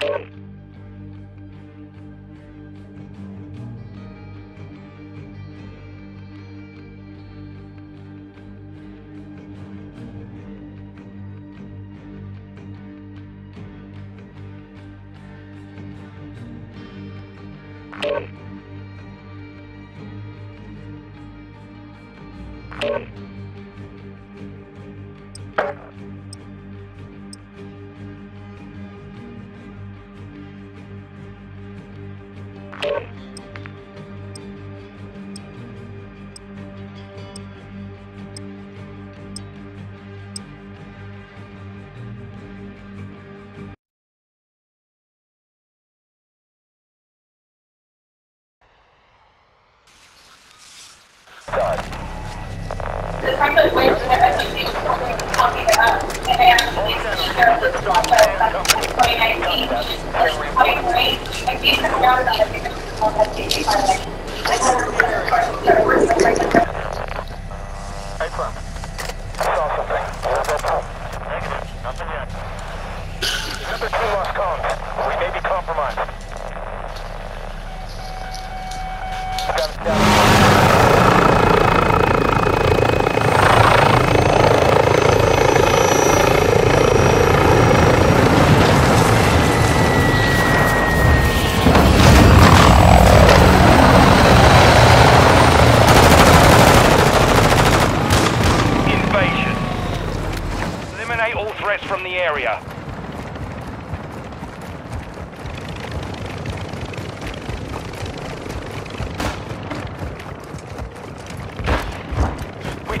Bye. 2019.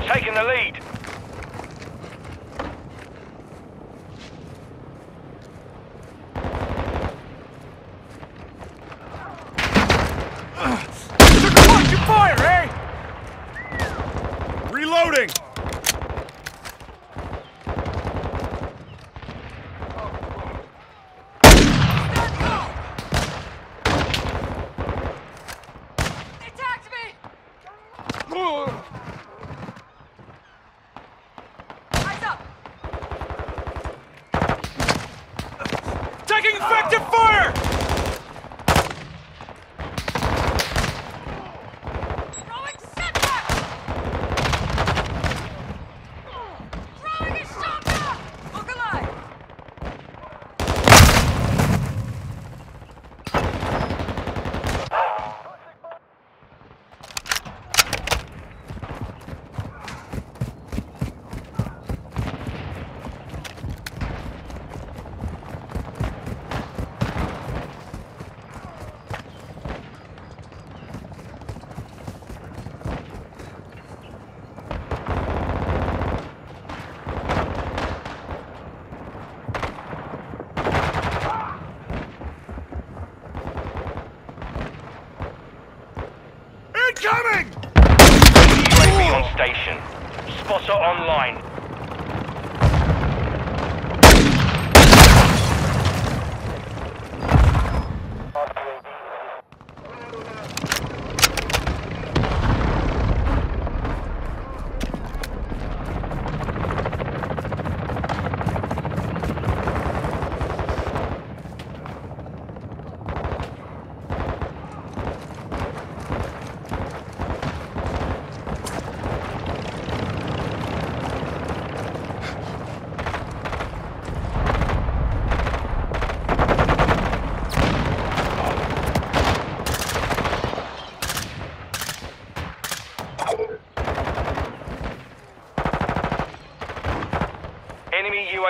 taking the lead.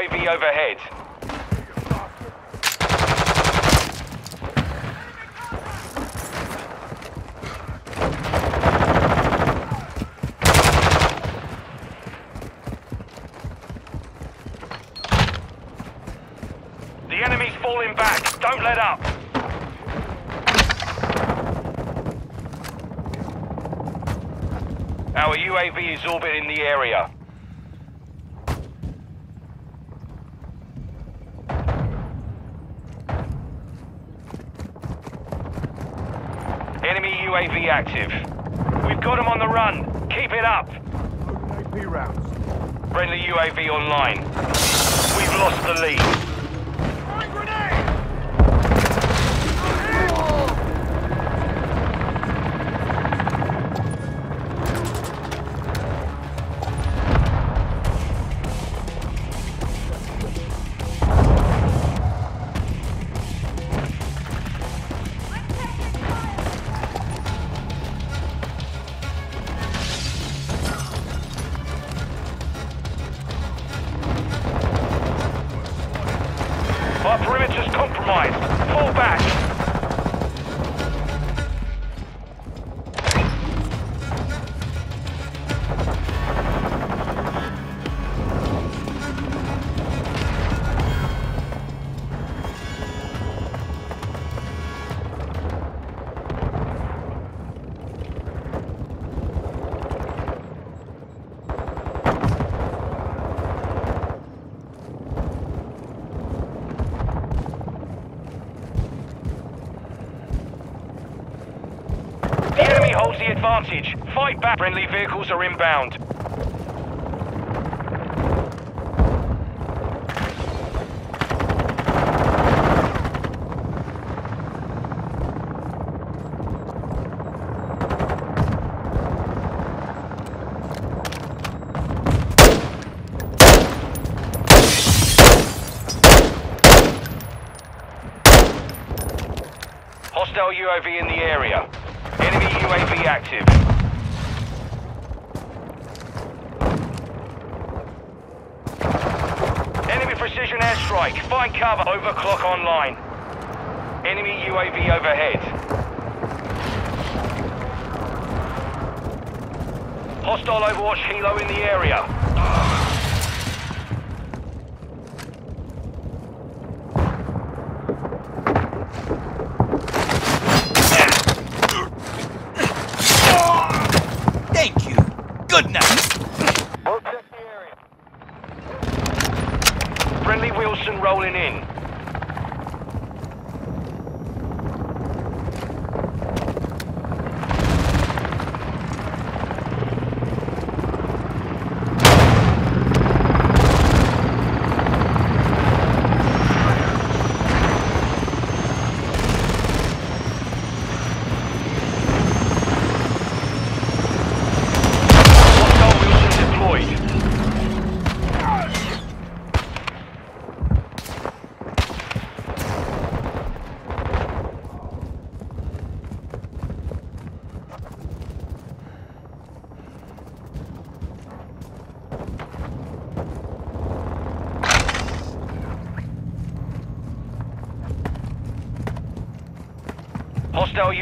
UAV overhead. The enemy's falling back. Don't let up. Our UAV is orbiting the area. active. advantage. Fight back. Friendly vehicles are inbound. Find cover. Overclock online. Enemy UAV overhead. Hostile Overwatch Helo in the area.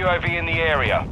UAV in the area.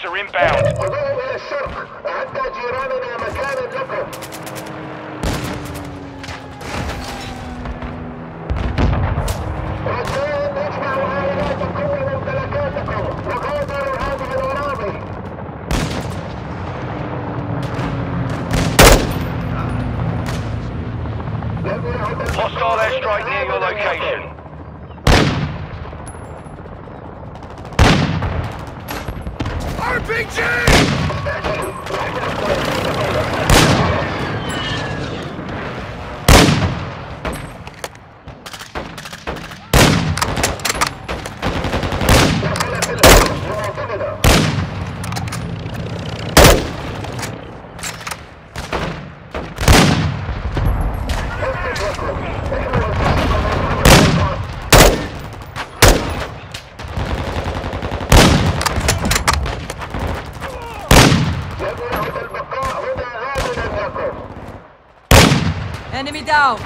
Agents inbound. down!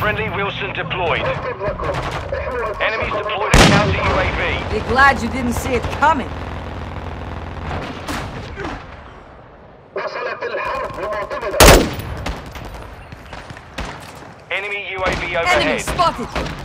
Friendly Wheelson deployed. Enemies deployed a counter UAV. Be glad you didn't see it coming. Enemy UAV overhead. Enemy spotted!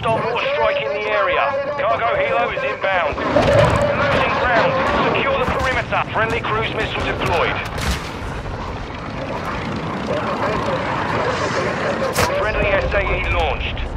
hostile mortar strike in the area. Cargo helo is inbound. Losing ground. Secure the perimeter. Friendly cruise missile deployed. Friendly SAE launched.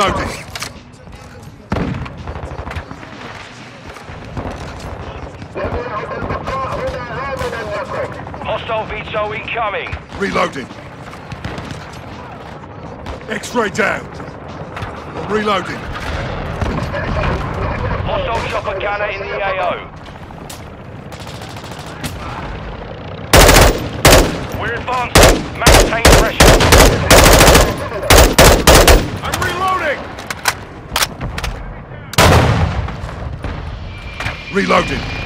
Reloading. Hostile VTOL incoming. Reloading. X-ray down. Reloading. Hostile chopper gunner in the AO. We're advancing. reloading.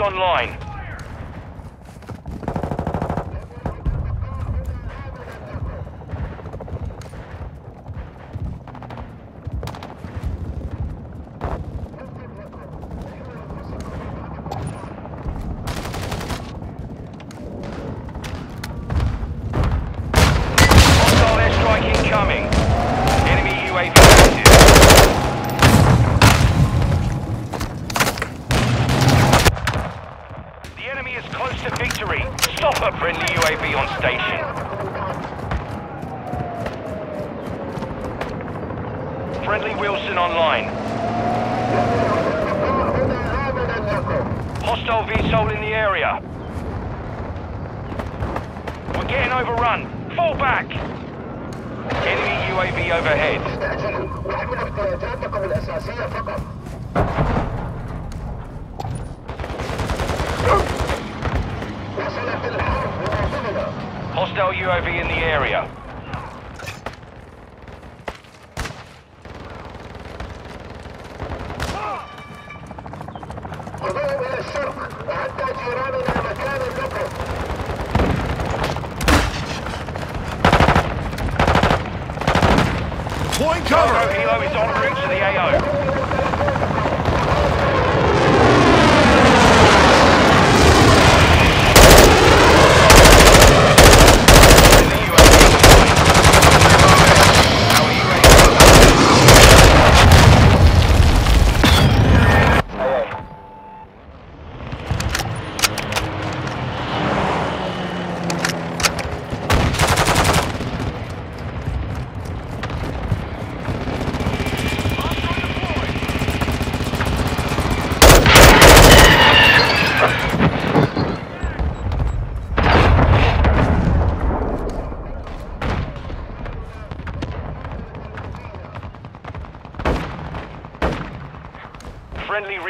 online.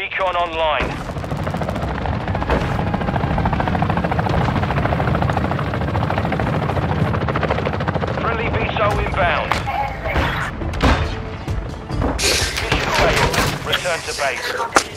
recon online. Friendly VSO inbound. Mission failed. Return to base.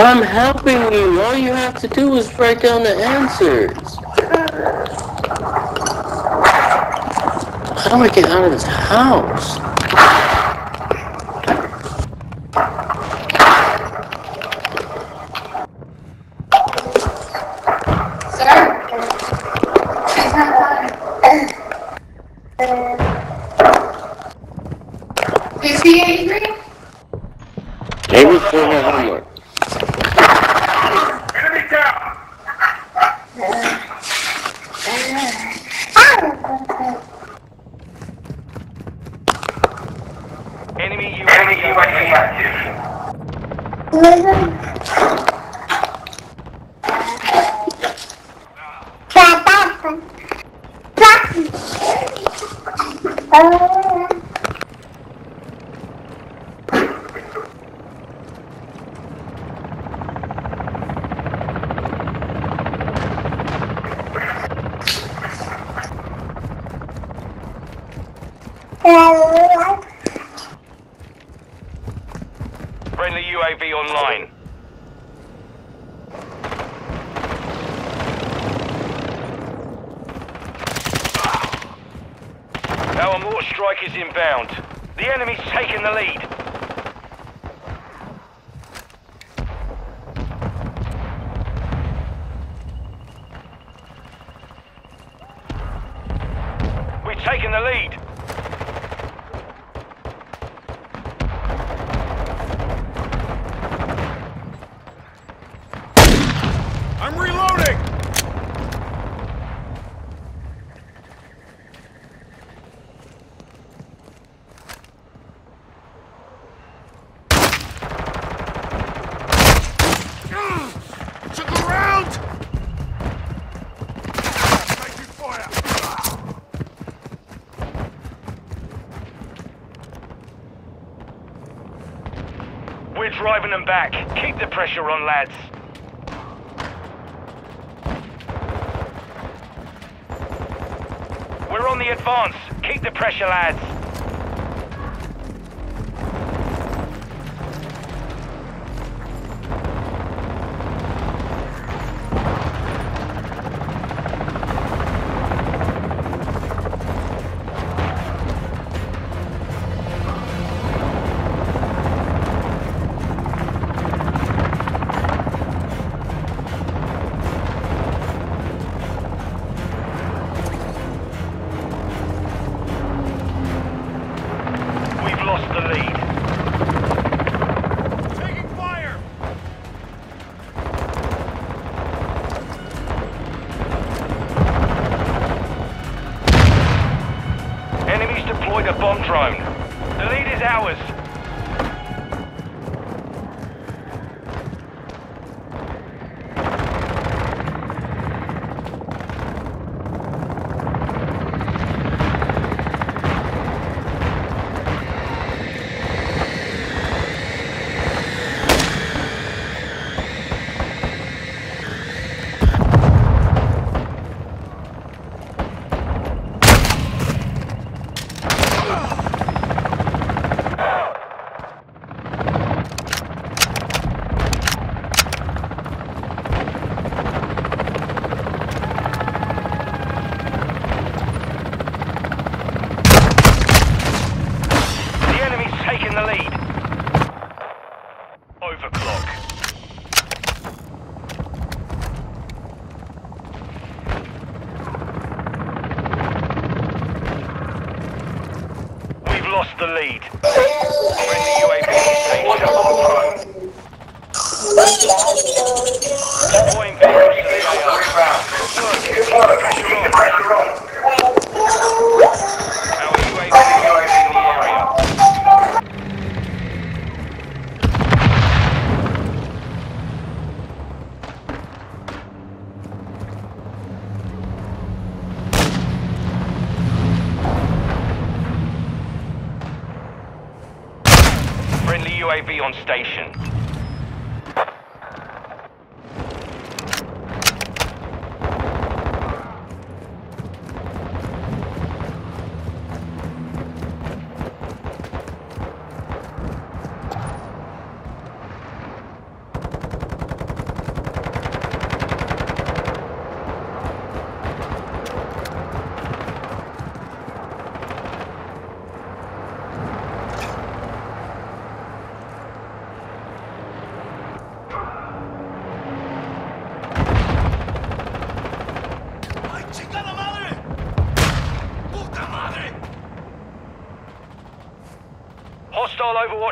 I'm helping you. All you have to do is write down the answers. How do I get out of this house? driving them back. Keep the pressure on, lads. We're on the advance. Keep the pressure, lads.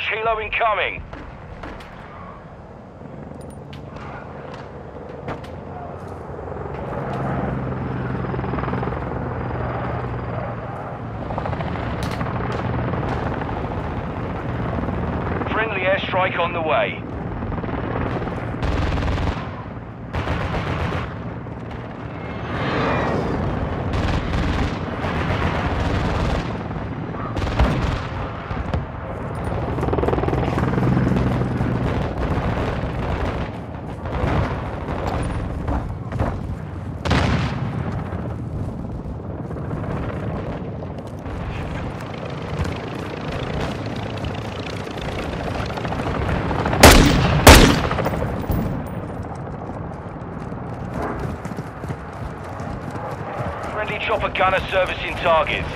helo incoming. chopper gunner servicing targets.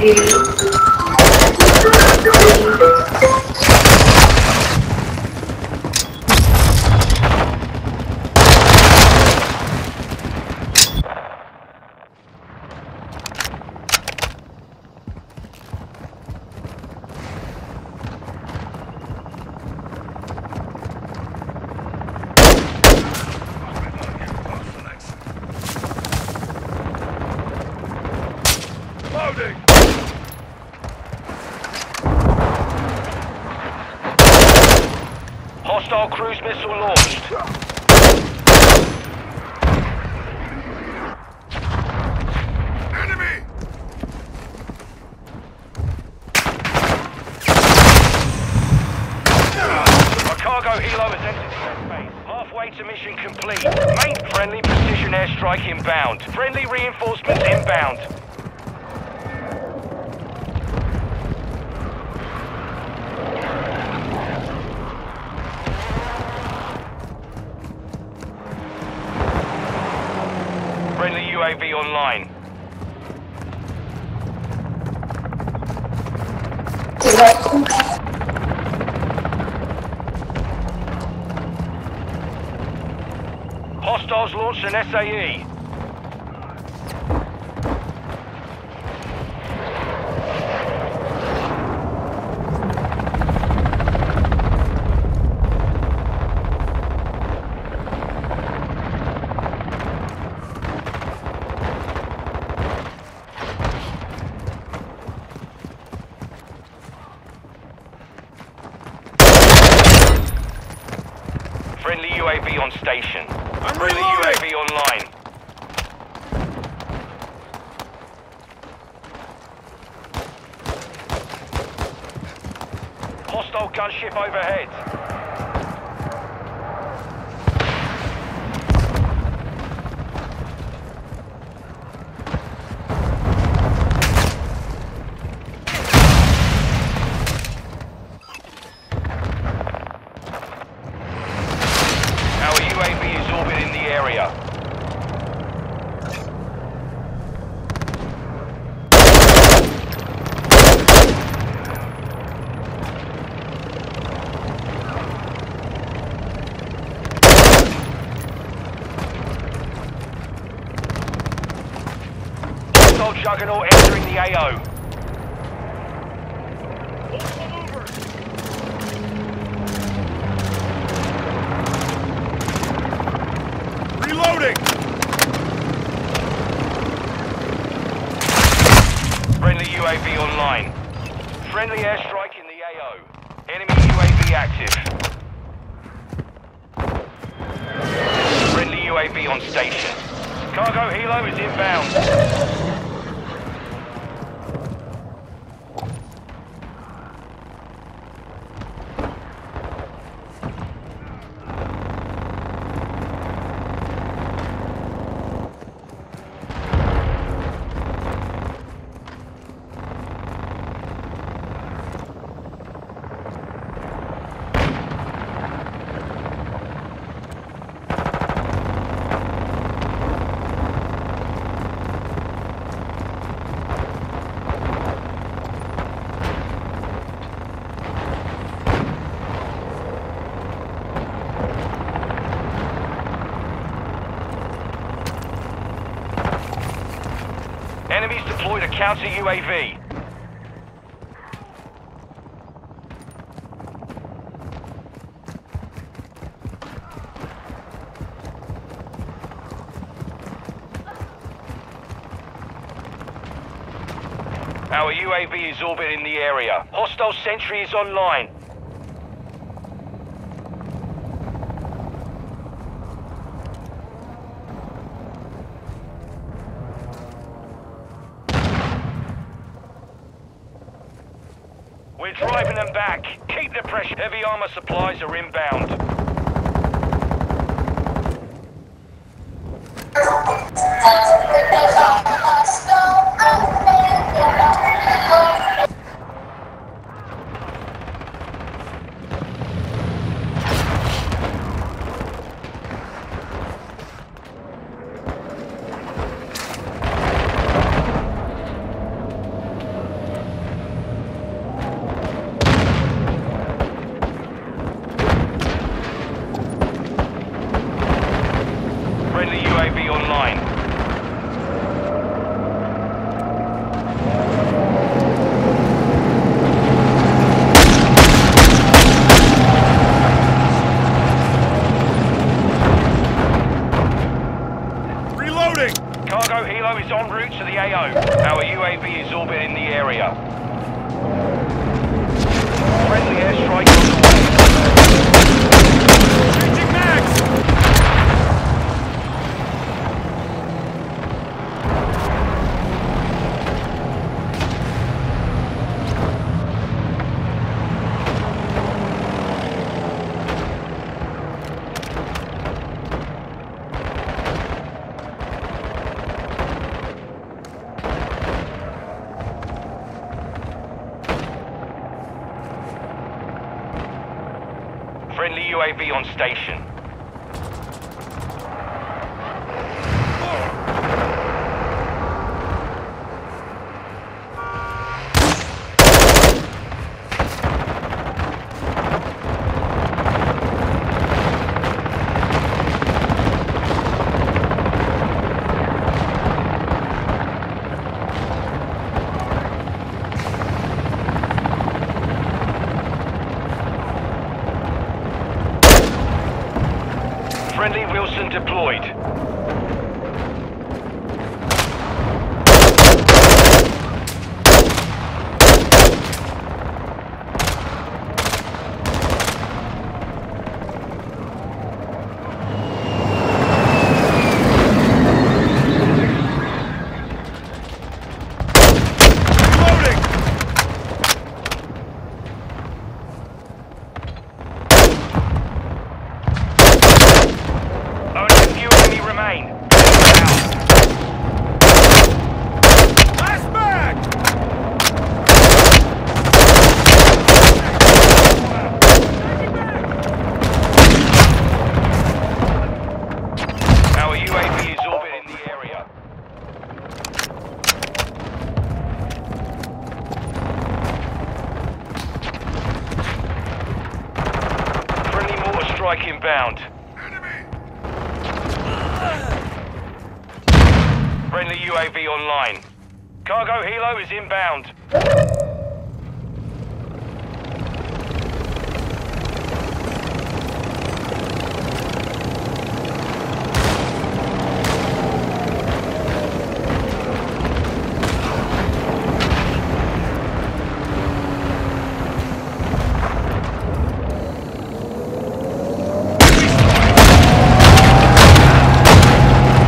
Reloading! Halfway to mission complete. Main friendly precision airstrike inbound. Friendly reinforcements inbound. Friendly UAV online. Porsche SAE. Juggernaut entering the AO. Reloading! Friendly UAV online. Friendly airstrike in the AO. Enemy UAV active. Friendly UAV on station. Cargo helo is inbound. Enemies deployed a counter UAV. Our UAV is orbiting the area. Hostile sentry is online. On station. Friendly Wheelson deployed. Reloading! Only a few enemy remain. Out. Last mag! Our UAV is orbiting the area. Friendly mortar strike inbound. Friendly UAV online. Cargo helo is inbound.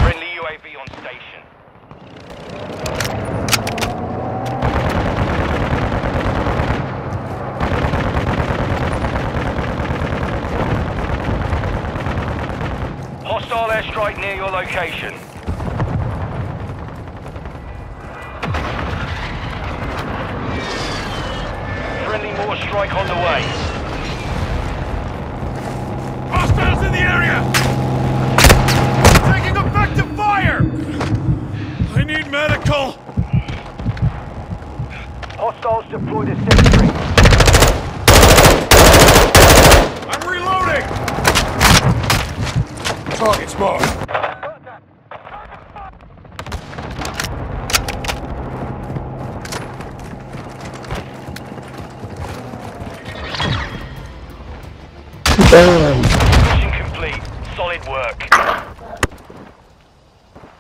Friendly UAV on station. Hostile airstrike near your location. Friendly mortar strike on the way. Hostiles in the area! Taking effective fire! I need medical! Hostiles deployed a sentry. I'm reloading! Target's marked. Damn. Mission complete. Solid work.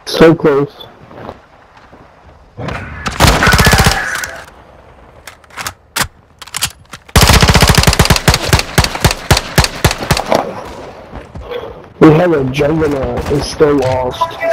So close. Have juggernaut is still lost.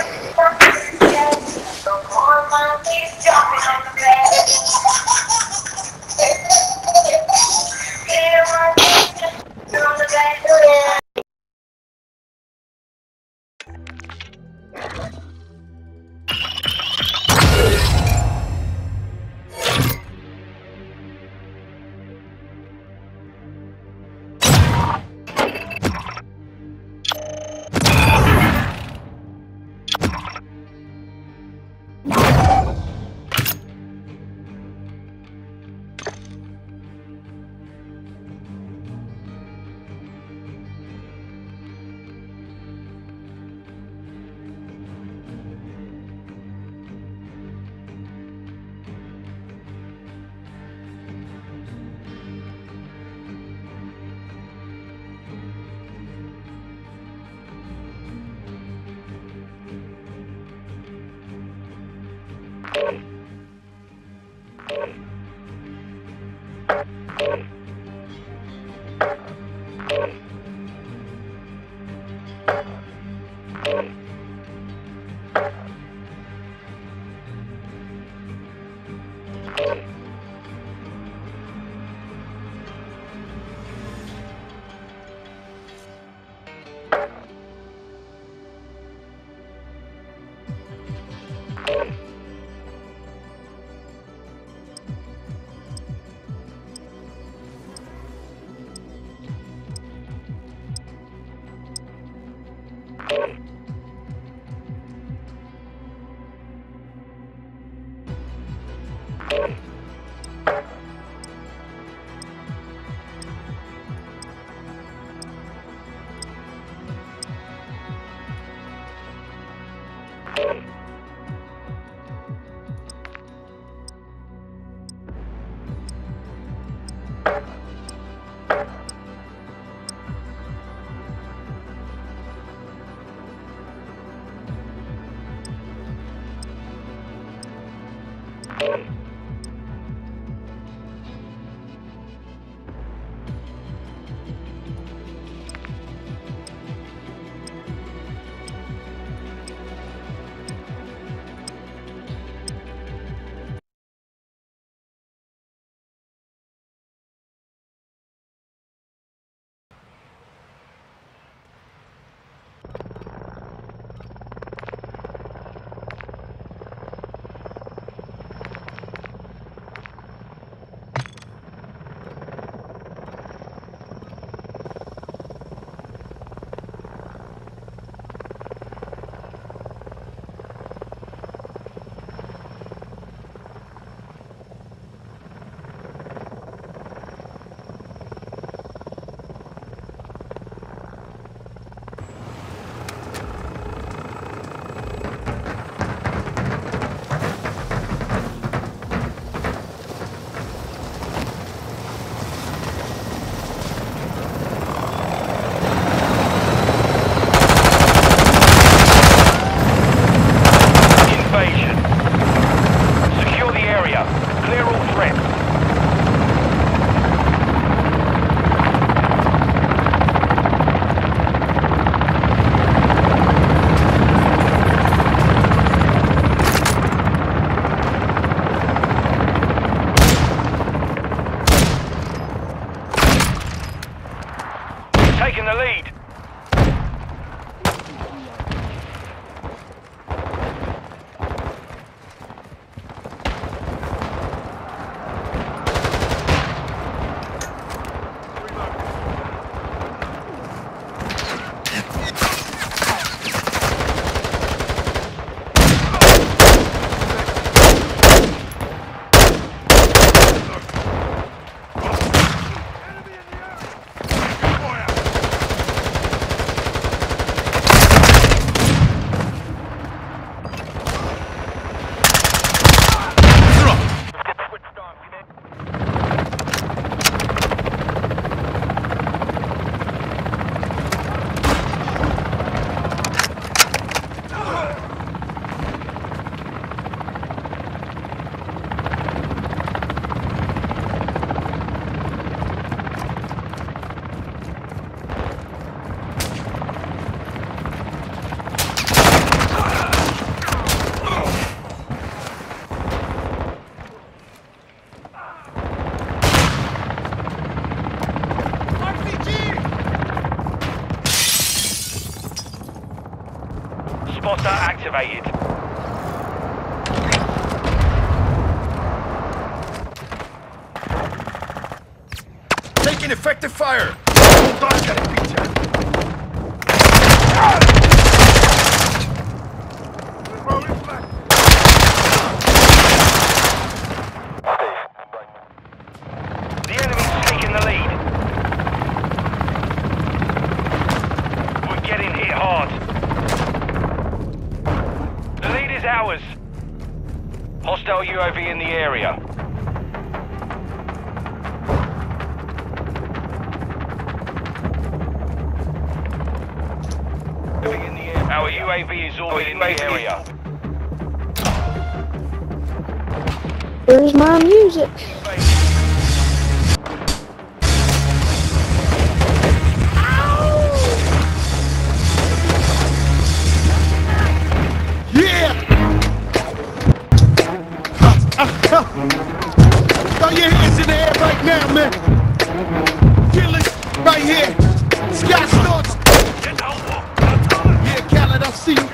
See you.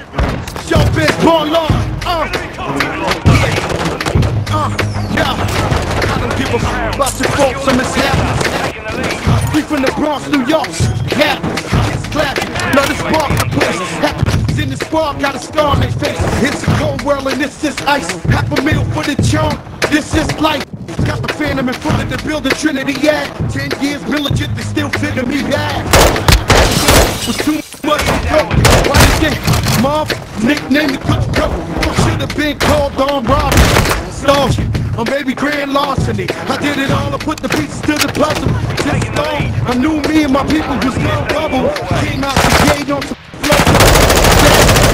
Biz, ball on. Uh. Uh, yeah. I don't give a f- about your faults, I'm as happy. Taking the lead. We from the Bronx, New York. Happy, it's clapping. Love the spark, push. Happy, in the spark, got a scar on their face. It's a cold world and this is ice. Half a meal for the chunk. This is life. Got the phantom in front of the building, Trinity, yeah. Ten years, been legit, they still figure me bad. Was too much dope. Why did they, mom, nickname the cook cook. Should have been called on robbery. Extortion, or maybe grand larceny. I did it all, I put the pieces to the puzzle. Just I knew me and my people was no bubble. Came out the gate on some flow.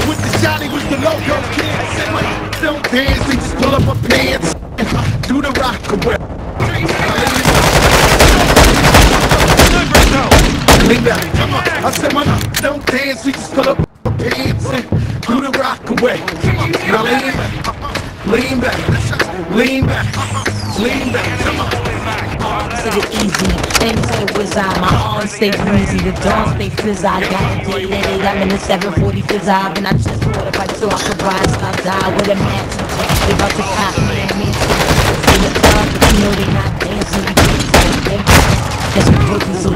With the shotty was the logo kid. Said, "Wait, Don't dance, we just pull up our pants. Do the rock away. Back, come on. I said, my don't dance, we just pull up our pants and do the rock away. Now lean back, lean back, lean back, lean back, come on. to the easy. Things to wizard. My arms stay breezy. The dawn stay fizz. I got a date at 8. I'm in the 740 fizz. And I just bought a bike so I could ride. So I die with a match. About to cop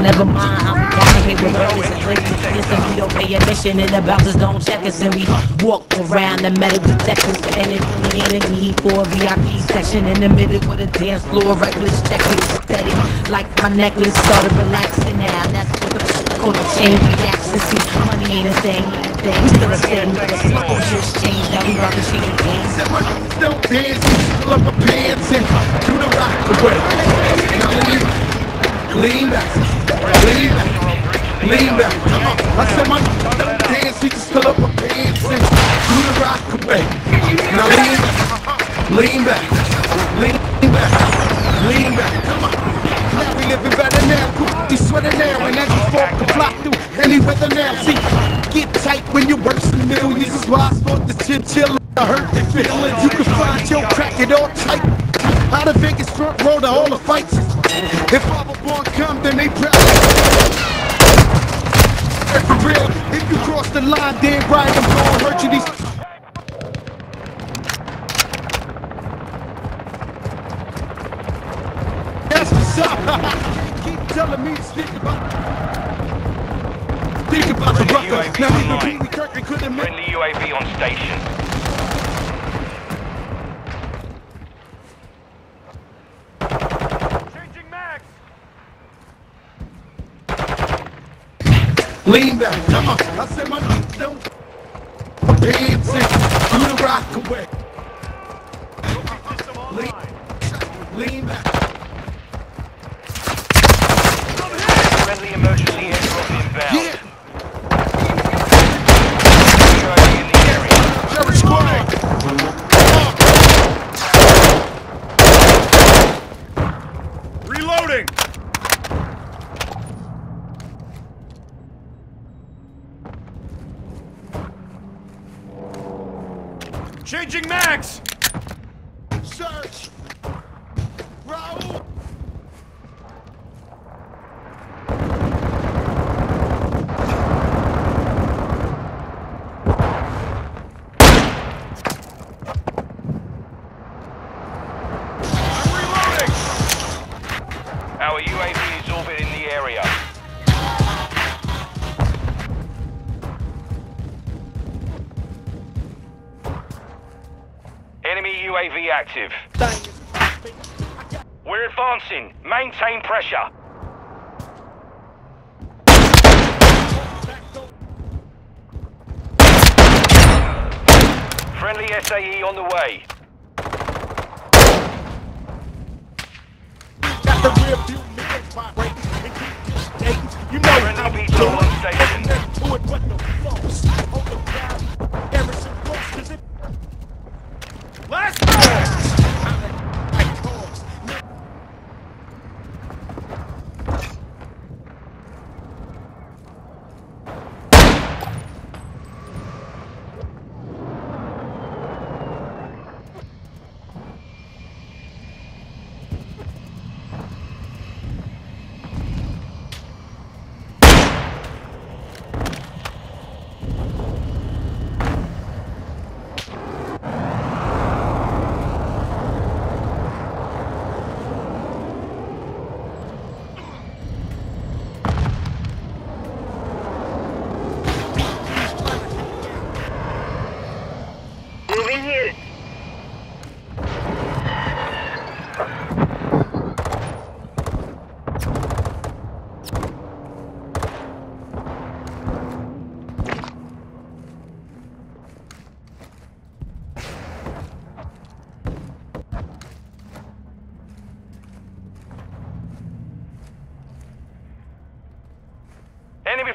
never mind. I'm here with brothers and ladies. Listen, we don't pay admission and the bouncers don't check us. And we walk around the metal detectors. And it's only in a need for a VIP section in the middle with a dance floor. Reckless checking steady. Like my necklace started relaxing now. That's what the call a chain reaction. See, money ain't a thing. Thing still a thing. But it's slow just changed. Now we rockin'. Said, my don't dance, we pull up our pants and lean back. I said, my dance, just pull up our pants and do the rock away. Now lean back, lean back, lean back, lean back. Come on. Now we living better now. We sweating now, and as you fall, can fly through any weather now. See, get tight when you work some millions. Is why I sport the chinchilla. I hurt the feeling. You can find your crack it all active. We're advancing. Maintain pressure. Friendly SAE on the way.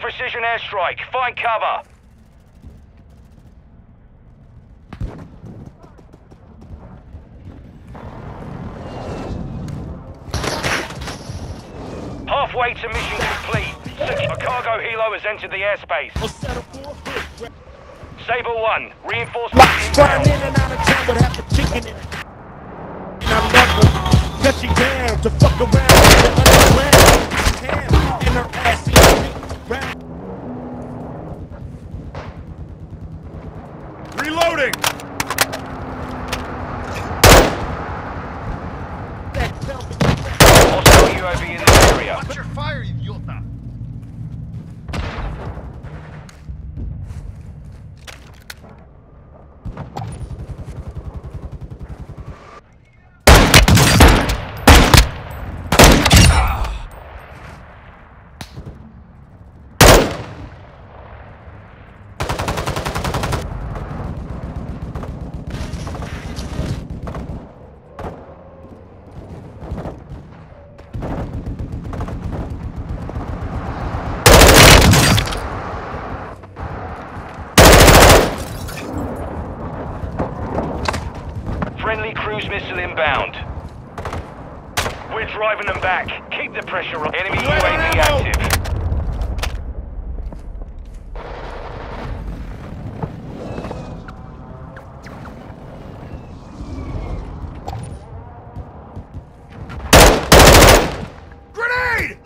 Precision airstrike. Find cover. Halfway to mission complete. A cargo helo has entered the airspace. I'll settle for a hood. Sabre 1, reinforcements Flying inbound. in and out of town half a chicken in it. And I'm never cut you down to fuck around underground. Damn, and her ass in the round. Reloading! That velvet Hostile UAV in the area. Watch your fire, idiota! Friendly cruise missile inbound. We're driving them back. Keep the pressure on. Enemy UAV active. Grenade!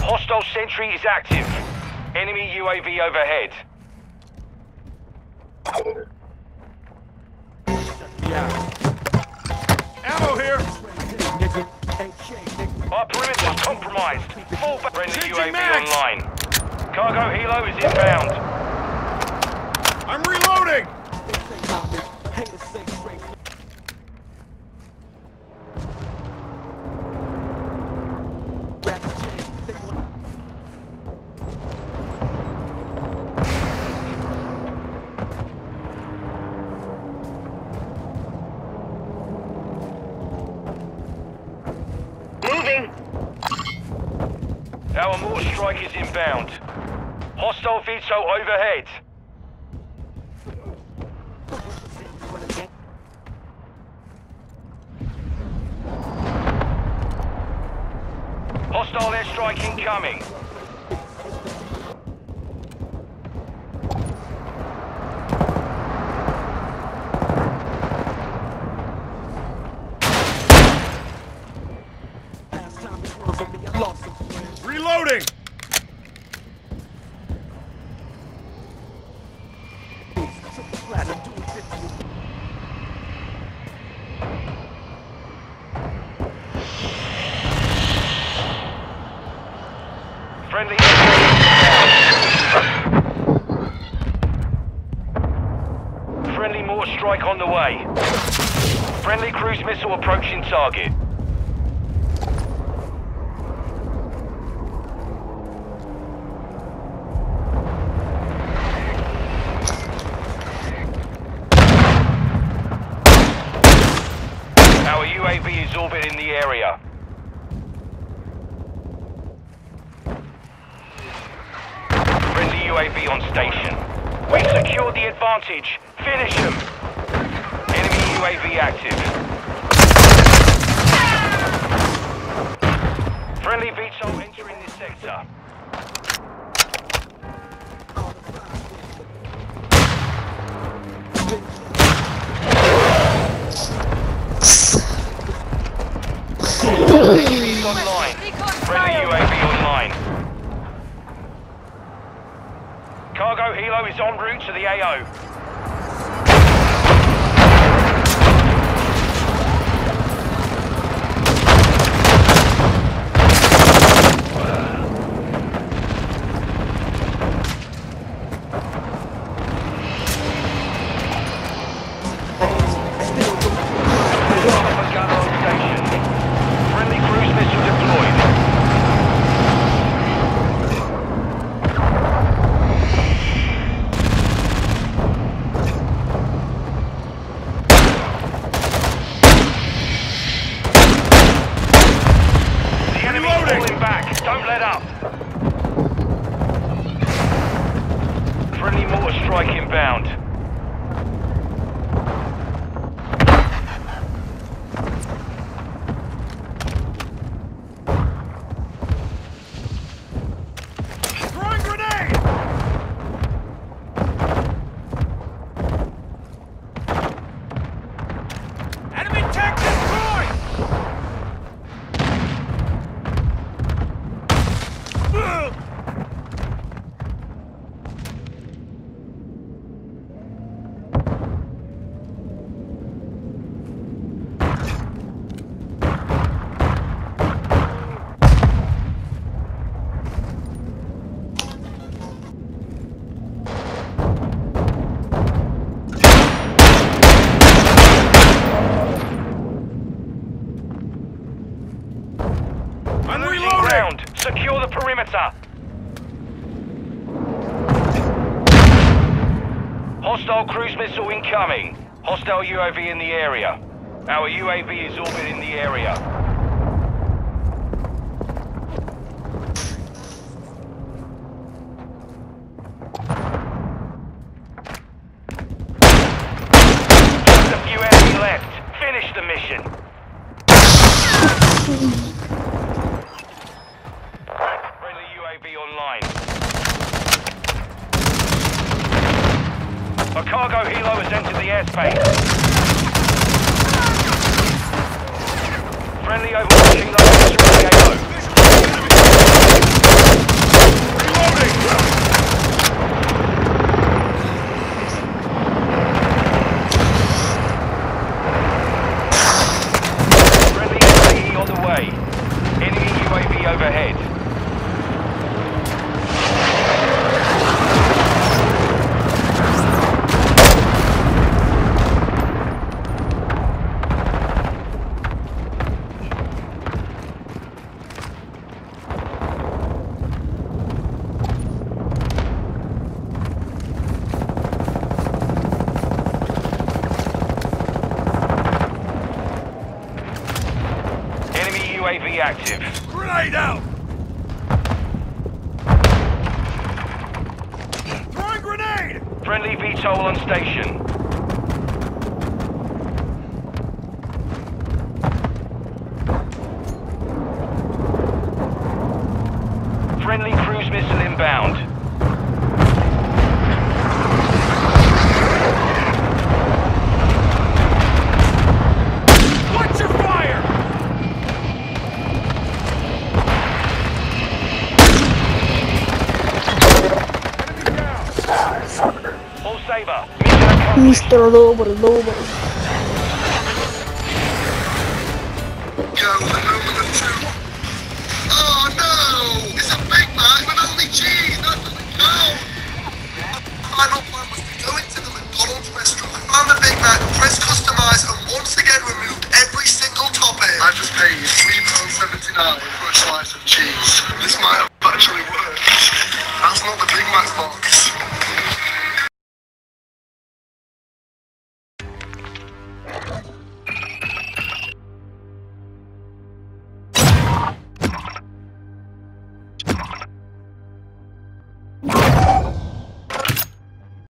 Hostile sentry is active. Enemy UAV overhead. Friendly Friendly mortar strike on the way. Friendly cruise missile approaching target. inbound. Hostile UAV in the area. Our UAV is orbiting the area. Mr. Lover, Lover.